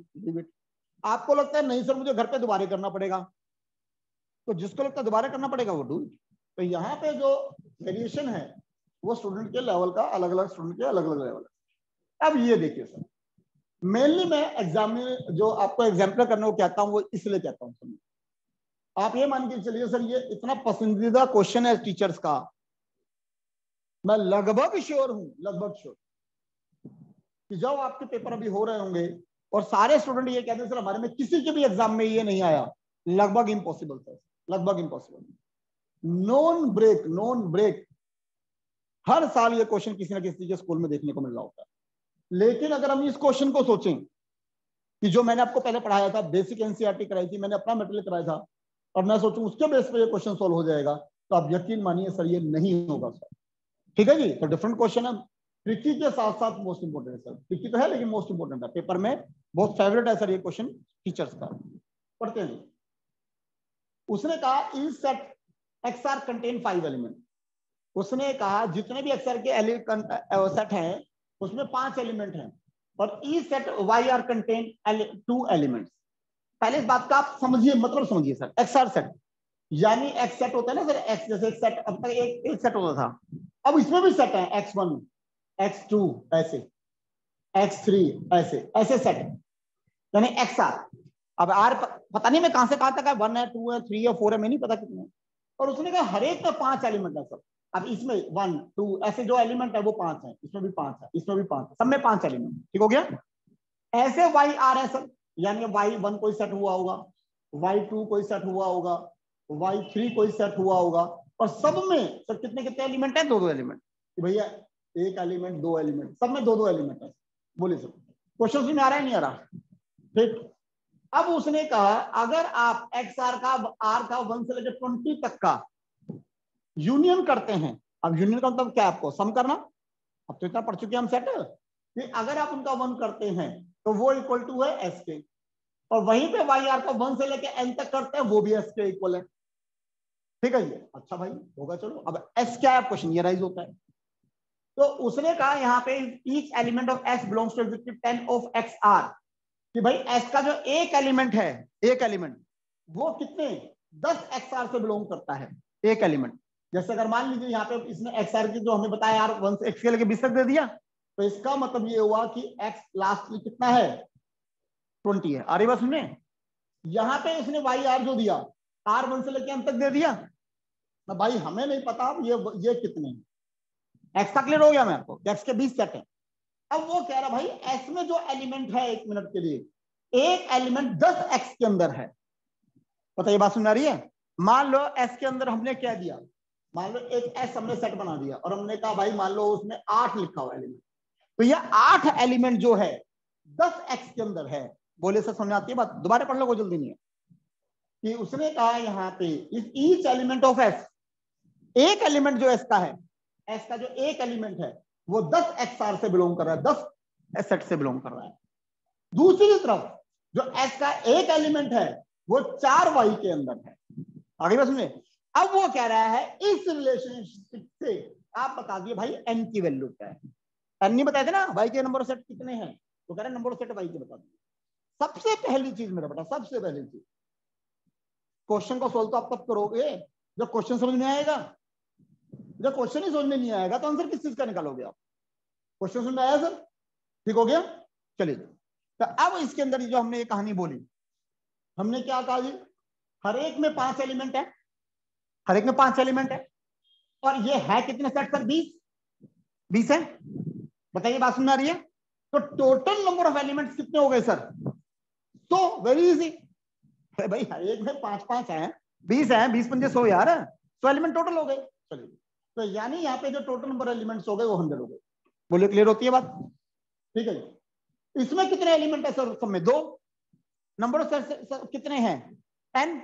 आपको लगता है नहीं सर, मुझे घर पे दोबारा करना पड़ेगा। तो जिसको लगता है दोबारा करना पड़ेगा, वो डू तो यहाँ पे जो वेरिएशन है, वो स्टूडेंट के लेवल का अलग अलग स्टूडेंट के अलग अलग लेवल है। अब ये देखिए सर मेनली मैं एग्ज़ाम जो आपको एग्ज़ाम्पल करने को कहता हूँ, वो इसलिए कहता हूँ आप ये मान के चलिए सर, ये इतना पसंदीदा क्वेश्चन है टीचर्स का। मैं लगभग श्योर हूँ, लगभग श्योर कि जब आपके पेपर अभी हो रहे होंगे और सारे स्टूडेंट ये कहते हैं, सर, हमारे में किसी के भी एग्ज़ाम में ये नहीं आया। लगभग इम्पॉसिबल सर लगभग impossible non break non break हर साल ये क्वेश्चन किसी ना किसी के स्कूल में देखने को मिल रहा होता है। लेकिन अगर हम इस क्वेश्चन को सोचें कि जो मैंने आपको पहले पढ़ाया था बेसिक एनसीआरटी कराई थी, मैंने अपना मेटेरियल कराया था, और मैं सोचूं उसके बेस पर ये क्वेश्चन सोल्व हो जाएगा तो आप यकीन मानिए, सर, ये नहीं होगा सर ठीक है जी? तो डिफरेंट क्वेश्चन है। ट्रिकी के साथ साथ मोस्ट इंपोर्टेंट है सर ट्रिकी तो है, लेकिन मोस्ट इंपोर्टेंट है। पेपर में बहुत फेवरेट है सर ये क्वेश्चन टीचर्स का। पढ़ते हैं उसने कहा each set X R contain five element उसने कहा, जितने भी एक्सआर के सेट हैं, उसमें पाँच एलिमेंट हैं। और each set Y R contain two elements पहले इस बात का आप समझिए मतलब समझिए सर एक्स आर सेट यानी एक्स सेट होता है ना सर एक्स जैसे एक सेट अब तक एक एक सेट होता था। अब इसमें भी सेट है एक्स वन एक्स टू ऐसे एक्स थ्री ऐसे ऐसे सेट यानी एक्स आर अब आर पता नहीं मैं कहाँ से कहाँ तक है? वन है टू है थ्री है फोर है, मैं नहीं पता कितने और उसने कहा हर एक का पाँच एलिमेंट है सर अब इसमें वन टू ऐसे जो एलिमेंट है वो पाँच है। इसमें भी पाँच है, इसमें भी पाँच है। सब में पाँच एलिमेंट ठीक हो गया? ऐसे वाई आर है सर यानी वाई वन कोई सेट हुआ होगा वाई टू कोई सेट हुआ होगा वाई थ्री कोई सेट हुआ होगा। और सब में सर कितने कितने एलिमेंट है? दो दो एलिमेंट भैया एक एलिमेंट, दो एलिमेंट, सब में दो दो एलिमेंट है। बोलिए सर। क्वेश्चन में आ रहा है, नहीं आ रहा? ठीक अब उसने कहा, अगर आप एक्स आर का आर का वन से लेकर ट्वेंटी तक का यूनियन करते हैं, अब यूनियन का मतलब क्या आपको? सम करना? अब तो इतना पढ़ चुके हम सेट कि अगर आप उनका वन करते हैं तो वो इक्वल टू है एस के। और वहीं पे वाई आर का वन से लेकर एन तक करते हैं, वो भी एस के इक्वल है। ठीक है ये? अच्छा भाई, होगा, चलो। अब एस क्या है? क्वेश्चन ये राइज होता है। तो उसने कहा यहाँ पे each element of S belongs to executive ten of X R कि भाई एस का जो एक एलिमेंट है, एक एलिमेंट वो कितने? दस एक्स आर से बिलोंग करता है, एक एलिमेंट जैसे अगर मान लीजिए यहाँ पे इसने एक्स आर की जो हमें बताया यार वन एक्स के लेके बीस तक दे दिया तो इसका मतलब ये हुआ कि एक्स लास्ट में कितना है? ट्वेंटी है। आ बस बात यहाँ पे इसने वाई आर जो दिया आर वन से लेके अंत तक दे दिया। ना भाई, हमें नहीं पता ये ये कितने एक्स का क्लियर हो गया मैं आपको एक्स के बीस सेट है अब वो कह रहा, भाई एक्स में जो एलिमेंट है एक मिनट के लिए, एक एलिमेंट दस एक्स के अंदर है। पता ये बात सुन आ रही है? मान लो एस के अंदर हमने क्या दिया? मान लो एक एस हमने सेट बना दिया और हमने कहा, भाई, मान लो उसमें आठ लिखा हुआ एलिमेंट तो ये आठ एलिमेंट जो है, दस एक्स के अंदर है। बोले से समझ आती है बात? दोबारा पढ़ लो कोई जल्दी नहीं है। कि उसने कहा यहाँ पे, इस ईच एलिमेंट ऑफ़ एस एक एलिमेंट जो एस का है एस का जो एक एलिमेंट है, वो दस एक्स आर से बिलोंग कर रहा है, दस एसेट से बिलोंग कर रहा है। दूसरी तरफ़, जो एस का एक एलिमेंट है, वो चार वाई के अंदर है। आगे बात सुनिए अब वो कह रहा है, इस रिलेशनशिप से आप बता दिए भाई एन की वैल्यू क्या है? एन नहीं बताए थे ना? वाई के नंबर सेट कितने हैं? तो कह रहे नंबर सेट वाई के बता दिए सबसे पहली चीज़ मेरा बेटा, सबसे पहली चीज़। क्वेश्चन को सोल्व तो आप तब करोगे? जब क्वेश्चन समझ में आएगा। जब क्वेश्चन ही समझ में नहीं आएगा तो आंसर किस चीज़ का निकालोगे आप? क्वेश्चन समझ में आया सर ठीक हो गया? चलिए। तो अब इसके अंदर जो हमने ये कहानी बोली, हमने क्या कहा जी? हर एक में पाँच एलिमेंट है। हर एक में पाँच एलिमेंट है। और ये है कितने सेट सर बीस? बीस है? बताइए, बात सुन रही है? तो टोटल नंबर ऑफ़ एलिमेंट्स कितने हो गए सर तो वेरी इजी भाई, हर एक में पाँच पाँच है। बीस है, बीस पंजे सौ यार। सौ एलिमेंट टोटल हो गए। चलिए। तो यानी यहाँ पे जो टोटल नंबर एलिमेंट्स हो गए वो हंड्रेड हो गए। बोलिए क्लियर होती है बात? ठीक है इसमें कितने एलिमेंट है सर सब में? दो। नंबर सर, सर, सर कितने हैं? एन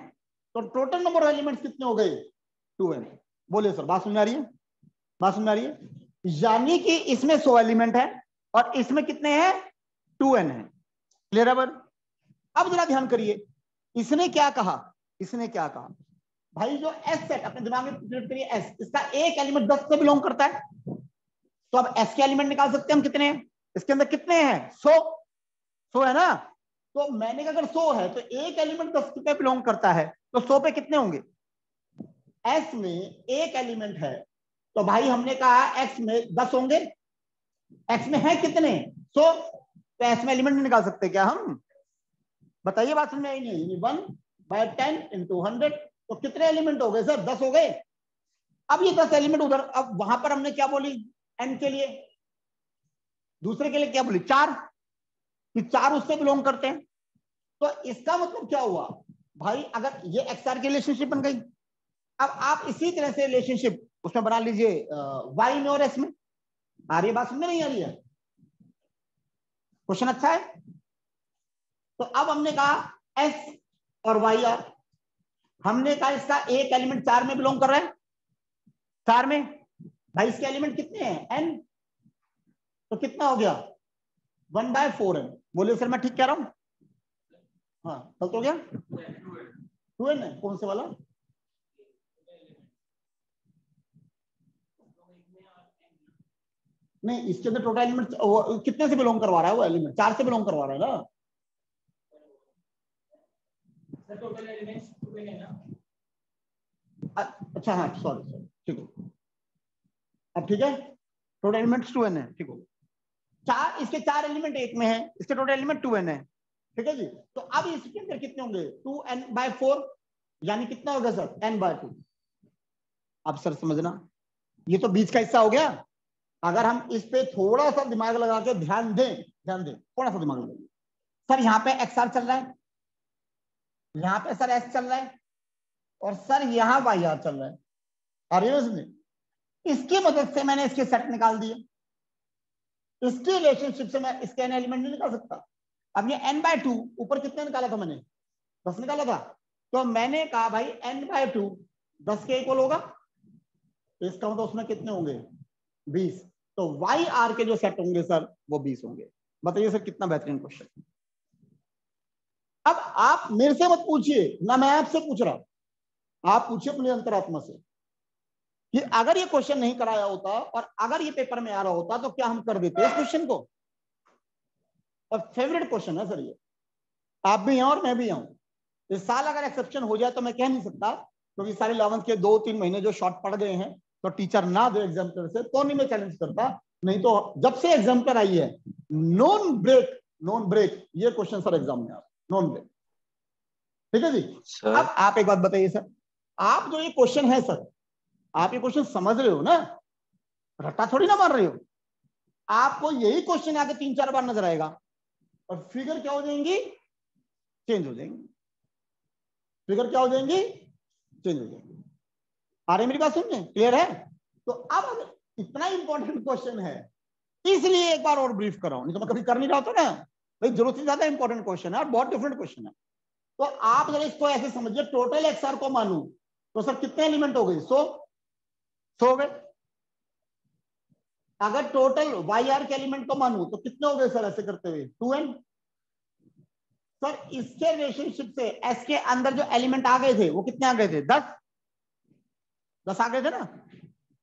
तो टोटल नंबर ऑफ़ एलिमेंट्स कितने हो गए? टू एन बोलिए सर बात समझ आ रही है? बात समझ आ रही है? यानी कि इसमें सो एलिमेंट है और इसमें कितने हैं? टू एन है। क्लियर है अब जरा ध्यान करिए। इसने क्या कहा? इसने क्या कहा? भाई, जो एस सेट अपने दिमाग में करिए एस इसका एक एलिमेंट दस से बिलोंग करता है। तो अब एस के एलिमेंट निकाल सकते हैं हम कितने? इसके अंदर कितने हैं? सो। सो है ना? तो मैंने अगर सो है तो एक एलिमेंट दस पे बिलोंग करता है। तो सो पे कितने होंगे? एस में एक एलिमेंट है। तो भाई, हमने कहा एक्स में दस होंगे। एक्स में है कितने? सो। तो एस में एलिमेंट निकाल सकते क्या हम? बताइए, बात समझ में आई नहीं? One by ten into hundred तो कितने एलिमेंट हो गए सर दस हो गए? अब ये दस एलिमेंट उधर, अब वहाँ पर हमने क्या बोली? एन के लिए। दूसरे के लिए क्या बोली? चार। कि चार उससे बिलोंग करते हैं। तो इसका मतलब क्या हुआ? भाई, अगर ये एक्सआर की रिलेशनशिप बन गई, अब आप इसी तरह से रिलेशनशिप उसमें बना लीजिए वाई में और एस में। आ रही बात सुनने नहीं आ रही है? क्वेश्चन अच्छा है? तो अब हमने कहा एस और वाई आर हमने कहा इसका एक एलिमेंट चार में बिलोंग कर रहा है। चार में? भाई, इसके एलिमेंट कितने हैं? एन तो कितना हो गया? वन बाय फोर एन बोलिए सर मैं ठीक कह रहा हूँ? हाँ गलत हो गया? टू एन है। कौन से वाला? नहीं, इसके अंदर टोटल एलिमेंट कितने से बिलोंग करवा रहा है वो एलिमेंट चार से बिलोंग करवा रहा है ना? अच्छा हाँ सॉरी सॉरी ठीक है। अब ठीक है? टोटल एलिमेंट टू एन है, ठीक हो। चार, इसके चार एलिमेंट एक में है, इसके टोटल एलिमेंट टू एन है, ठीक है जी? तो अब इसके अंदर कितने होंगे? टू एन बाय फोर यानी कितना होगा सर एन बाय टू अब सर समझना। ये तो बीच का हिस्सा हो गया। अगर हम इस पे थोड़ा सा दिमाग लगा के ध्यान दें ध्यान दें, थोड़ा सा दिमाग लगाइए। सर, यहाँ पे एक्स आर चल रहा है। यहाँ पे सर एस चल रहा है और सर यहाँ वाई आर चल रहा है। और ये इसकी मदद से मैंने इसके सेट निकाल दिए। इसकी रिलेशनशिप से मैं इसके एन एलिमेंट नहीं निकाल सकता। अब ये एन बाय टू ऊपर कितने निकाला था मैंने? दस निकाला था। तो मैंने कहा, भाई एन बाय टू दस के इक्वल होगा। इसका मतलब उसमें कितने होंगे? बीस। तो वाई आर के जो सेट होंगे, सर, वो बीस होंगे। बताइए, सर, कितना बेहतरीन क्वेश्चन अब आप मेरे से मत पूछिए, ना मैं आपसे पूछ रहा हूँ। आप पूछिए अपने अंतरात्मा से कि अगर ये क्वेश्चन नहीं कराया होता और अगर ये पेपर में आ रहा होता तो क्या हम कर देते इस क्वेश्चन को? और फेवरेट क्वेश्चन है सर ये। आप भी हैं और मैं भी हूँ। इस साल अगर एक्सेप्शन हो जाए तो मैं कह नहीं सकता, क्योंकि तो सारे इलेवंथ के दो तीन महीने जो शॉर्ट पड़ गए हैं तो टीचर ना दे एग्ज़ाम्पल से तो नहीं मैं चैलेंज करता। नहीं तो जब से एग्ज़ाम्पल आई है नॉन ब्रेक नॉन ब्रेक ये क्वेश्चन सर एग्ज़ाम में आप नॉन ब्रेक ठीक है जी? सर? अब आप एक बात बताइए सर। आप जो ये क्वेश्चन है सर आप ये क्वेश्चन समझ रहे हो ना? रट्टा थोड़ी ना मार रहे हो। आपको यही क्वेश्चन आके तीन चार बार नज़र आएगा और फिगर क्या हो जाएँगी? चेंज हो जाएँगी। फिगर क्या हो जाएँगी? चेंज हो जाएँगी। आ रही मेरी बात सुनने क्लियर है? तो अब इतना इंपॉर्टेंट क्वेश्चन है इसलिए एक बार और ब्रीफ कर रहा हूँ नहीं तो मैं कभी कर नहीं रहा था ना। भाई ज़रूरत से ज़्यादा इंपॉर्टेंट क्वेश्चन है और बहुत डिफरेंट क्वेश्चन है। तो आप जरा इसको ऐसे समझिए टोटल एक्सआर को मानू तो सर कितने एलिमेंट हो गए? सो सो गए? अगर टोटल वाई आर के एलिमेंट को मानू तो कितने हो गए सर ऐसे करते हुए? टू एन सर, इसके रिलेशनशिप से एस के अंदर जो एलिमेंट आ गए थे, वो कितने आ गए थे? दस। दस आ गए थे ना?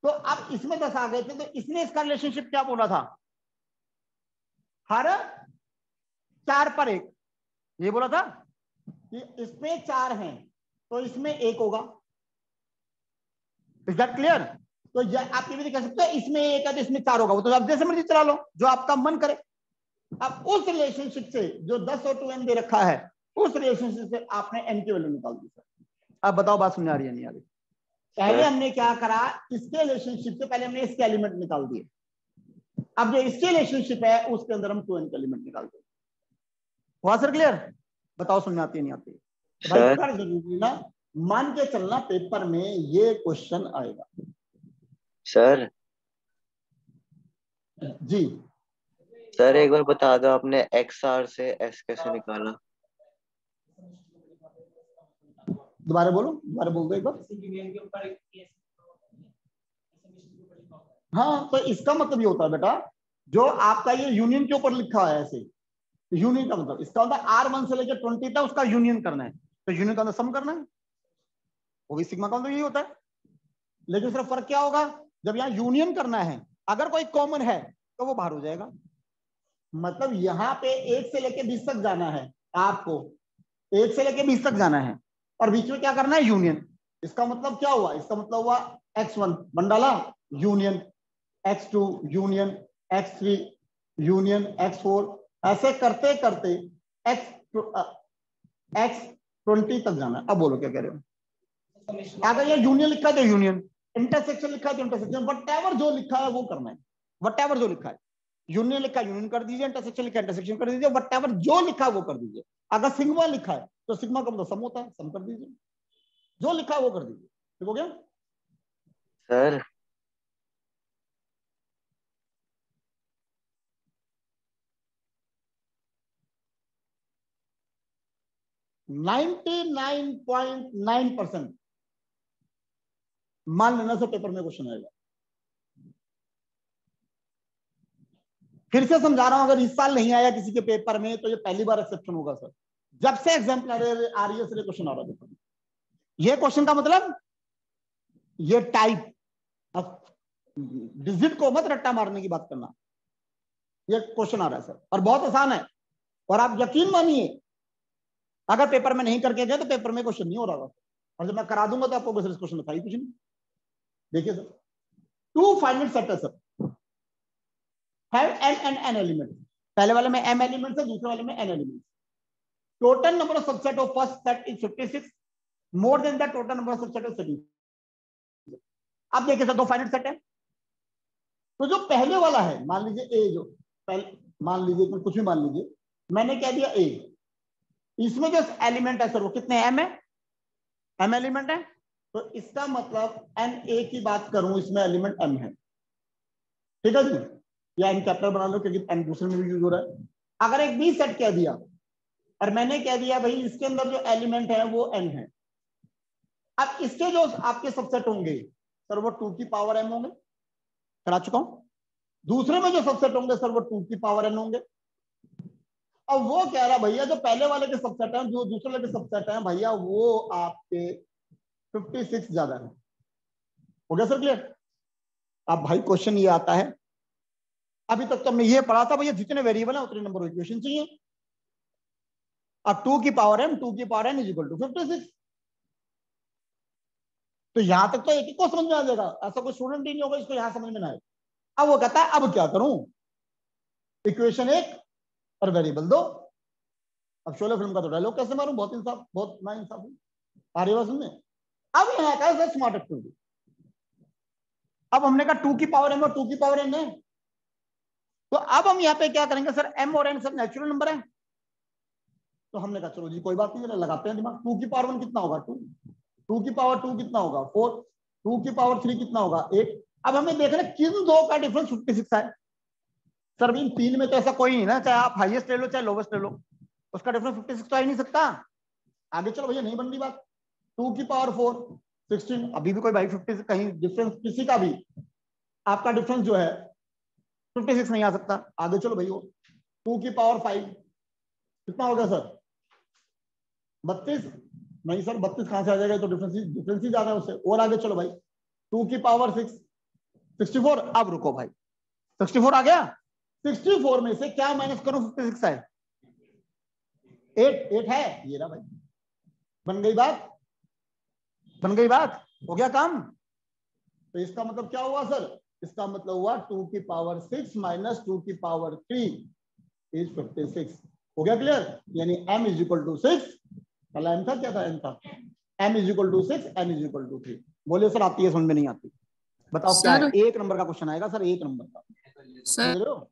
तो अब इसमें दस आ गए थे तो इसने इसका रिलेशनशिप क्या बोला था? हर चार पर एक। ये बोला था? इसमें चार हैं तो इसमें एक होगा। इज़ दैट क्लियर तो ये आप ये भी कह सकते हो इसमें एक है तो इसमें चार होगा। वो तो आप जैसे मर्ज़ी चला लो जो आपका मन करे। अब उस रिलेशनशिप से जो दस और टू एन दे रखा है उस रिलेशनशिप से आपने एन की वैल्यू निकाल दी सर अब बताओ बात सुनने आ रही है नहीं आ रही? पहले हमने क्या करा इसके रिलेशनशिप से पहले हमने इसके एलिमेंट निकाल दिए। अब जो इसके रिलेशनशिप है उसके अंदर हम टू एन के एलिमेंट निकालते हुआ सर क्लियर बताओ सुनने आती है नहीं आती? ज़रूरी ना? मान के चलना पेपर में ये क्वेश्चन आएगा। सर। जी। सर एक बार बता दो आपने एक्स आर से एस कैसे निकाला? दोबारा बोलो दोबारा बोल दो एक बार। हाँ तो इसका मतलब ये होता है बेटा जो आपका ये यूनियन के ऊपर लिखा है ऐसे। यूनियन का मतलब इसका मतलब आर वन से लेकर ट्वेंटी तक उसका यूनियन करना है। तो का मतलब सम करना है। वो भी सिग्मा का मतलब यही होता है। लेकिन सिर्फ़ फ़र्क क्या होगा? जब यहाँ यूनियन करना है, अगर कोई कॉमन है तो वो बाहर हो जाएगा। मतलब यहाँ पे एक से लेके बीस तक जाना है आपको। एक से लेके बीस तक जाना है। और बीच में क्या करना है? यूनियन इसका मतलब क्या हुआ? इसका मतलब हुआ एक्स वन बन डाला union X two union X three union X four ऐसे करते करते एक्स एक्स ट्वेंटी तक जाना है। अब बोलो क्या कह रहे हो? अगर ये यूनियन लिखा है तो यूनियन इंटरसेक्शन लिखा है तो इंटरसेक्शन वट एवर जो लिखा है वो करना है। वट एवर जो लिखा है। यूनियन लिखा यूनियन कर दीजिए इंटरसेक्शन लिखा इंटरसेक्शन कर दीजिए वट एवर जो लिखा है वो कर दीजिए। अगर सिग्मा लिखा है तो सिग्मा का मतलब सम होता है सम कर दीजिए। जो लिखा है वो कर दीजिए। ठीक हो गया? Sir ninety nine point nine percent मान लेना से पेपर में क्वेश्चन आएगा। फिर से समझा रहा हूँ, अगर इस साल नहीं आया किसी के पेपर में तो ये पहली बार एक्सेप्शन होगा सर। जब से एग्ज़ाम्पल आ रही है सर क्वेश्चन आ रहा है ये क्वेश्चन का मतलब ये टाइप डिजिट को मत रट्टा मारने की बात करना। ये क्वेश्चन आ रहा है सर, और बहुत आसान है। और आप यकीन मानिए अगर पेपर में नहीं करके गए तो पेपर में क्वेश्चन नहीं हो रहा और जब मैं करा दूँगा तो आपको क्वेश्चन बताइए कुछ नहीं। देखिए सर टू फाइनल सेट है sir have N N N element पहले वाले में एम एलिमेंट है, दूसरे वाले में N element total number of subset of first set is 56 more than the total number of subset of second अब देखिए सर, दो फाइनल सेट है। तो जो पहले वाला है, मान लीजिए ए जो, पहले मान लीजिए, कुछ भी मान लीजिए, मैंने कह दिया ए इसमें जो एलिमेंट है, सर, वो कितने एम है? एम एलिमेंट है? तो इसका मतलब एन ए की बात करूँ, इसमें एलिमेंट एम है। ठीक है जी? या एन कैपिटल बना लो, क्योंकि एन दूसरे में भी यूज़ हो रहा है। अगर एक बी सेट कह दिया, और मैंने कह दिया भाई, इसके अंदर जो एलिमेंट है, वो एन है। अब इसके जो आपके सबसेट होंगे, सर, वो टू की पावर एम होंगे। करा चुका हूँ। दूसरे में जो सबसेट होंगे, सर, वो टू की पावर एन होंगे। अब वो कह रहा, भैया, जो पहले वाले के सबसेट हैं, जो दूसरे वाले के सबसेट हैं, भैया, वो आपके 56 ज़्यादा है. हो गया सर क्लियर अब भाई क्वेश्चन ये आता है। अभी तक तो हमने ये पढ़ा था, भैया, जितने वेरिएबल है, उतने नंबर इक्वेशन चाहिए। अब टू की पावर एम टू की power N is equal to fifty six तो यहाँ तक तो एक ही को समझ में आ जाएगा। ऐसा कोई स्टूडेंट ही नहीं होगा, इसको यहाँ समझ में ना आए। अब वो कहता है, अब क्या करूँ? इक्वेशन एक और वेरिएबल दो। अब शोले फ़िल्म का तो डायलॉग कैसे मारूं? बहुत इंसाफ, बहुत ना इंसाफ आ रही बात सुनने? अब यहाँ का स्मार्ट एक्टिविटी अब हमने कहा टू की पावर एम और टू की पावर एन है। तो अब हम यहाँ पे क्या करेंगे सर? एम और एन सब नेचुरल नंबर है। तो हमने कहा, चलो जी, कोई बात नहीं लगाते हैं दिमाग। टू की पावर वन कितना होगा? टू टू की पावर टू कितना होगा? फोर टू की पावर थ्री कितना होगा? एट अब हमें देखना किन दो का डिफरेंस फिफ्टी सिक्स है। सर इन तीन में तो ऐसा कोई नहीं ना, चाहे आप हाईएस्ट ले लो, चाहे लोवेस्ट ले लो। उसका डिफरेंस फिफ्टी सिक्स तो आ ही नहीं सकता। आगे चलो भैया, नहीं बन रही बात। टू की पावर फोर सिक्सटीन अभी भी कोई भाई फिफ्टी कहीं डिफरेंस किसी का भी, आपका डिफरेंस जो है फिफ्टी सिक्स नहीं आ सकता। आगे चलो भाई टू की पावर फाइव कितना हो गया सर? बत्तीस? नहीं सर, बत्तीस कहाँ से आ जाएगा? तो डिफरेंस डिफरेंस ही ज़्यादा है उससे। और आगे चलो भाई टू की पावर सिक्स सिक्सटी फोर अब रुको भाई। सिक्सटी फोर आ गया? सिक्सटी फोर में से क्या माइनस करो फिफ्टी सिक्स है एट एट है? ये रहा भाई। बन गई बात? बन गई बात? हो गया काम? तो इसका मतलब क्या हुआ सर इसका मतलब हुआ टू की पावर सिक्स माइनस टू की power three is fifty six हो गया क्लियर यानी m is equal to six पहला m था क्या था? m था। m is equal to six n is equal to three बोलिए सर आती है समझ में नहीं आती। बताओ क्या एक नंबर का क्वेश्चन आएगा सर एक नंबर का। सर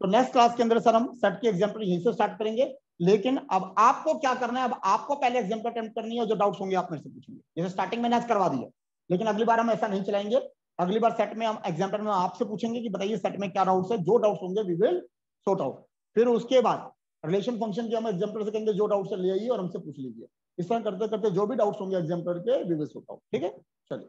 तो नेक्स्ट क्लास के अंदर सर हम सेट के एग्ज़ाम्पल यहीं से स्टार्ट करेंगे। लेकिन अब आपको क्या करना है? अब आपको पहले एग्ज़ाम्पल अटेम्प्ट करनी है जो डाउट्स होंगे आप मेरे से पूछेंगे। जैसे स्टार्टिंग में नेक्स्ट करवा दिया। लेकिन अगली बार हम ऐसा नहीं चलाएँगे। अगली बार सेट में हम एग्ज़ाम्पल में आपसे पूछेंगे कि बताइए सेट में क्या डाउट्स है? जो डाउट्स होंगे वी विल सॉर्ट आउट फिर उसके बाद रिलेशन फ़ंक्शन के हम एग्ज़ाम्पल से कहेंगे, जो डाउट्स ले आइए और हमसे पूछ लीजिए। इस तरह करते करते जो भी डाउट्स होंगे एग्ज़ाम्पल के वी विल सॉर्ट आउट ठीक है? चलिए।